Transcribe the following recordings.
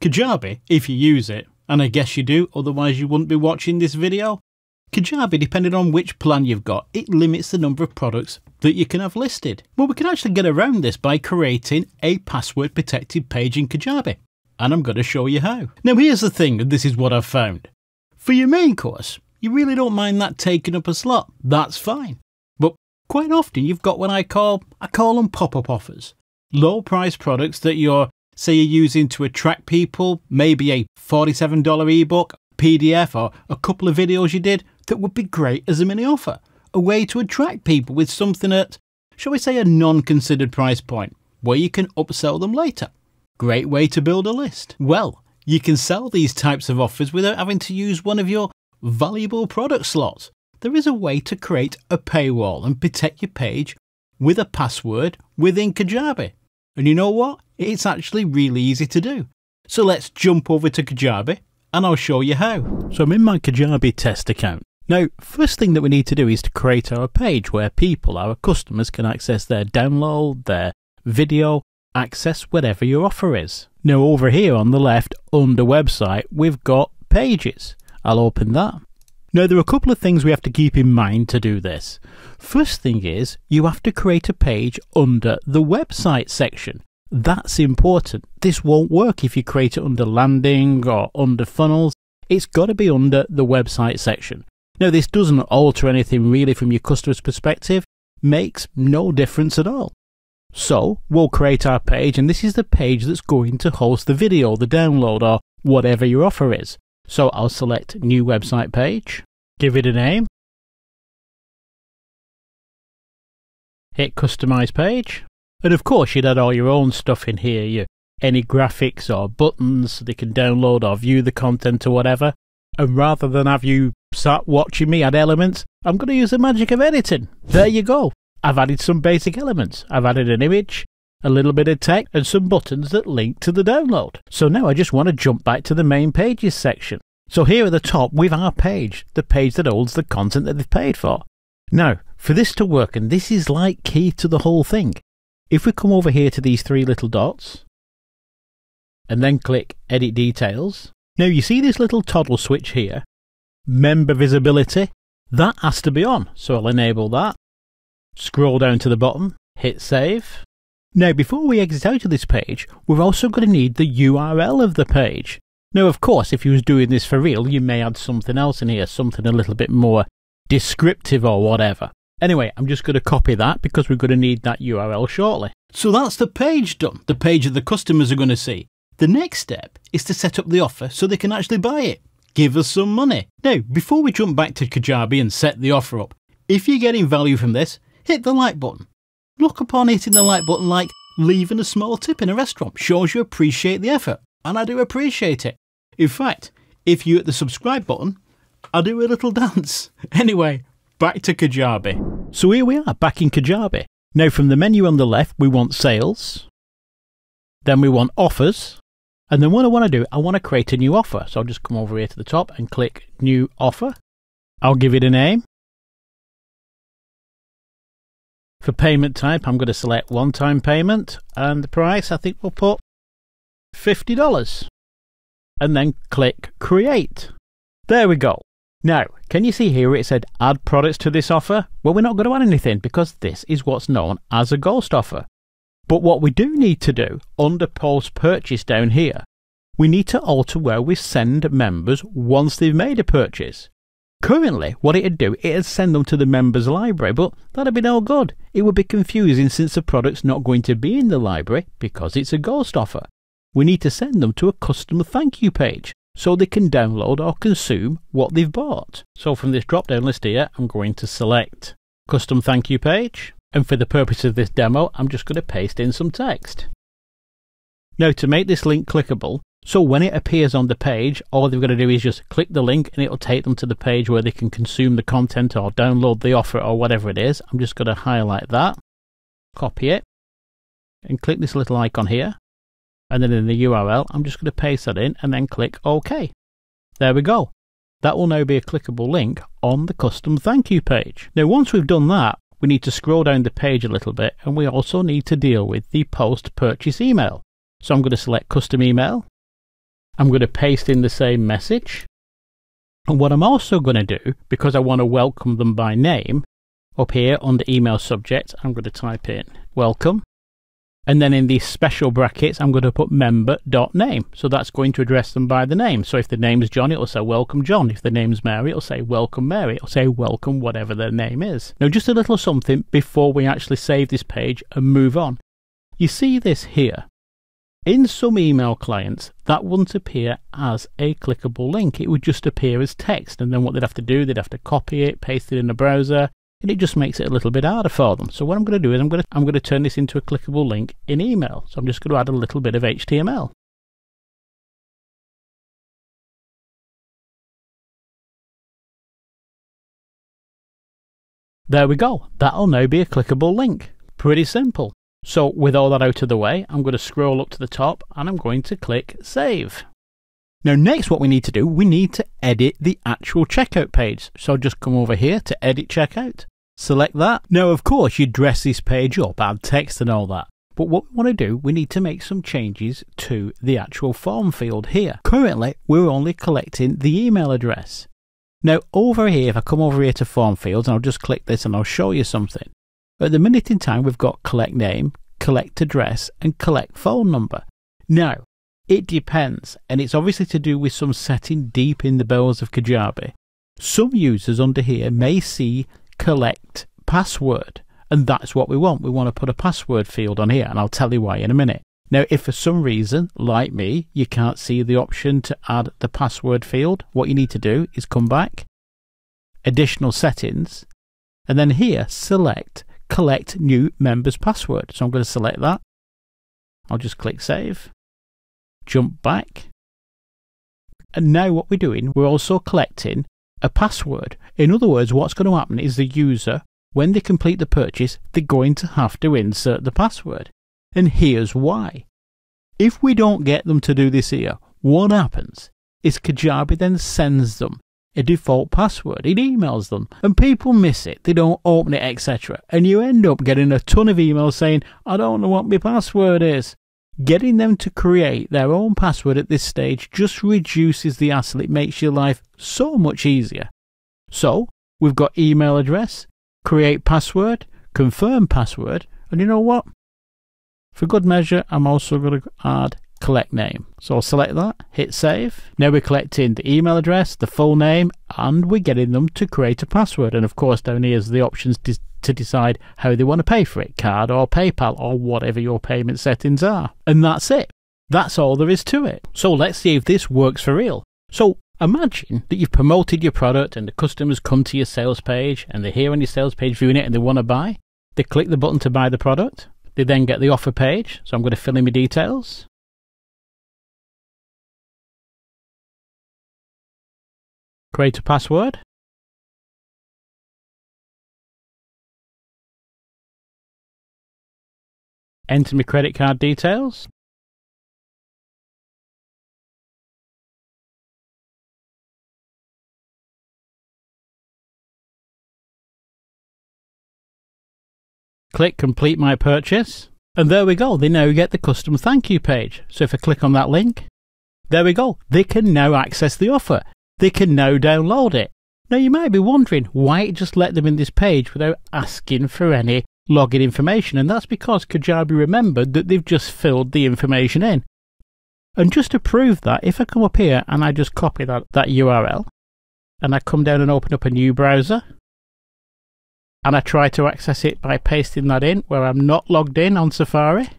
Kajabi, if you use it, and I guess you do, otherwise you wouldn't be watching this video. Kajabi, depending on which plan you've got, it limits the number of products that you can have listed. Well, we can actually get around this by creating a password protected page in Kajabi. And I'm going to show you how. Now, here's the thing, and this is what I've found. For your main course, you really don't mind that taking up a slot. That's fine. But quite often you've got what I call, I call them pop-up offers. Low price products that you're say you're using to attract people, maybe a $47 ebook, PDF, or a couple of videos you did that would be great as a mini offer. A way to attract people with something at, shall we say, a non considered price point, where you can upsell them later. Great way to build a list. Well, you can sell these types of offers without having to use one of your valuable product slots. There is a way to create a paywall and protect your page with a password within Kajabi. And you know what? It's actually really easy to do. So let's jump over to Kajabi and I'll show you how. So I'm in my Kajabi test account. Now, first thing that we need to do is to create our page where people, our customers, can access their download, their video, access whatever your offer is. Now, over here on the left, under website, we've got pages. I'll open that. Now, there are a couple of things we have to keep in mind to do this. First thing is, you have to create a page under the website section. That's important. This won't work if you create it under landing or under funnels. It's got to be under the website section. Now, this doesn't alter anything really from your customer's perspective, makes no difference at all. So, we'll create our page, and this is the page that's going to host the video, the download, or whatever your offer is. So, I'll select New Website Page, give it a name, hit Customize Page, and of course, you'd add all your own stuff in here, you, any graphics or buttons they can download or view the content or whatever. And rather than have you start watching me add elements, I'm going to use the magic of editing. There you go. I've added some basic elements. I've added an image, a little bit of text, and some buttons that link to the download. So now I just want to jump back to the main pages section. So here at the top, we've our page, the page that holds the content that they've paid for. Now, for this to work, and this is like key to the whole thing, if we come over here to these three little dots and then click Edit Details, now you see this little toggle switch here, Member Visibility, that has to be on. So I'll enable that. Scroll down to the bottom, hit Save. Now before we exit out of this page, we're also going to need the URL of the page. Now of course, if you was doing this for real, you may add something else in here, something a little bit more descriptive or whatever. Anyway, I'm just going to copy that because we're going to need that URL shortly. So that's the page done, the page that the customers are going to see. The next step is to set up the offer so they can actually buy it. Give us some money. Now, before we jump back to Kajabi and set the offer up, if you're getting value from this, hit the like button. Look upon hitting the like button like leaving a small tip in a restaurant shows you appreciate the effort, and I do appreciate it. In fact, if you hit the subscribe button, I'll do a little dance. Anyway, back to Kajabi. So here we are, back in Kajabi. Now from the menu on the left, we want sales. Then we want offers. And then what I want to do, I want to create a new offer. So I'll just come over here to the top and click new offer. I'll give it a name. For payment type, I'm going to select one-time payment and the price, I think we'll put $50. And then click create. There we go. Now, can you see here it said add products to this offer? Well, we're not going to add anything because this is what's known as a ghost offer. But what we do need to do under post purchase down here, we need to alter where we send members once they've made a purchase. Currently, what it'd do, it'd send them to the members library, but that'd be no good. It would be confusing since the product's not going to be in the library because it's a ghost offer. We need to send them to a custom thank you page so they can download or consume what they've bought. So from this drop down list here, I'm going to select custom thank you page. And for the purpose of this demo, I'm just going to paste in some text. Now to make this link clickable, so when it appears on the page, all they've got to do is just click the link and it'll take them to the page where they can consume the content or download the offer or whatever it is. I'm just going to highlight that, copy it, and click this little icon here and then in the URL, I'm just going to paste that in and then click OK. There we go. That will now be a clickable link on the custom thank you page. Now, once we've done that, we need to scroll down the page a little bit and we also need to deal with the post purchase email. So I'm going to select custom email I'm going to paste in the same message. And what I'm also going to do, because I want to welcome them by name, up here under email subject, I'm going to type in welcome. And then in these special brackets, I'm going to put member.name. So that's going to address them by the name. So if the name is John, it'll say welcome John. If the name's Mary, it'll say welcome Mary. It'll say welcome whatever their name is. Now, just a little something before we actually save this page and move on. You see this here. In some email clients, that wouldn't appear as a clickable link. It would just appear as text. And then what they'd have to do, they'd have to copy it, paste it in the browser, and it just makes it a little bit harder for them. So what I'm going to do is I'm going to, I'm going to turn this into a clickable link in email. So I'm just going to add a little bit of HTML. There we go. That'll now be a clickable link. Pretty simple. So with all that out of the way, I'm going to scroll up to the top and I'm going to click Save. Now next what we need to do, we need to edit the actual checkout page. So I'll just come over here to edit checkout, select that. Now of course you dress this page up, add text and all that. But what we want to do, we need to make some changes to the actual form field here. Currently, we're only collecting the email address. Now over here, if I come over here to form fields and I'll just click this and I'll show you something. At the minute in time, we've got collect name, collect address and collect phone number. Now, it depends, and it's obviously to do with some setting deep in the bowels of Kajabi. Some users under here may see collect password, and that's what we want. We want to put a password field on here, and I'll tell you why in a minute. Now, if for some reason, like me, you can't see the option to add the password field, what you need to do is come back, additional settings, and then here select collect new member's password. So I'm going to select that. I'll just click save jump back. And now what we're doing, we're also collecting a password. In other words, what's going to happen is the user, when they complete the purchase, they're going to have to insert the password. And here's why. If we don't get them to do this here, what happens is Kajabi then sends them a default password. It emails them, and people miss it. They don't open it, etc. And you end up getting a ton of emails saying, I don't know what my password is. Getting them to create their own password at this stage just reduces the hassle. It makes your life so much easier. So, we've got email address, create password, confirm password, and you know what? For good measure, I'm also going to add collect name. So I'll select that, hit save. Now we're collecting the email address, the full name, and we're getting them to create a password. And of course, down here is the options to decide how they want to pay for it card or PayPal or whatever your payment settings are. And that's it. That's all there is to it. So let's see if this works for real. So imagine that you've promoted your product and the customers come to your sales page and they're here on your sales page viewing it and they want to buy. They click the button to buy the product. They then get the offer page. So I'm going to fill in my details. Create a password. enter my credit card details. Click complete my purchase. And there we go, they now get the custom thank you page. So if I click on that link, there we go. They can now access the offer. They can now download it. Now you might be wondering why it just let them in this page without asking for any login information, and that's because Kajabi remembered that they've just filled the information in. And just to prove that, if I come up here and I just copy that, that URL, and I come down and open up a new browser, and I try to access it by pasting that in where I'm not logged in on Safari,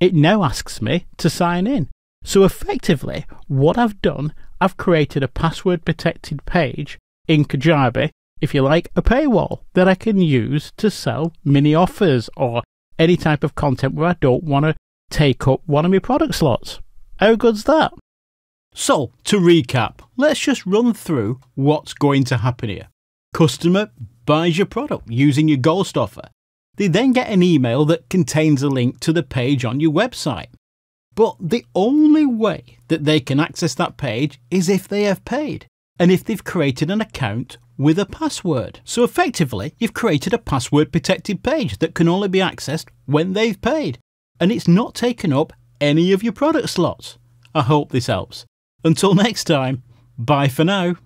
it now asks me to sign in. So effectively, what I've done, I've created a password protected page in Kajabi if you like, a paywall that I can use to sell mini offers or any type of content where I don't want to take up one of my product slots. How good's that? So, to recap, let's just run through what's going to happen here. Customer buys your product using your Ghost offer. They then get an email that contains a link to the page on your website. But the only way that they can access that page is if they have paid and if they've created an account with a password. So effectively, you've created a password protected page that can only be accessed when they've paid. And it's not taken up any of your product slots. I hope this helps. Until next time, bye for now.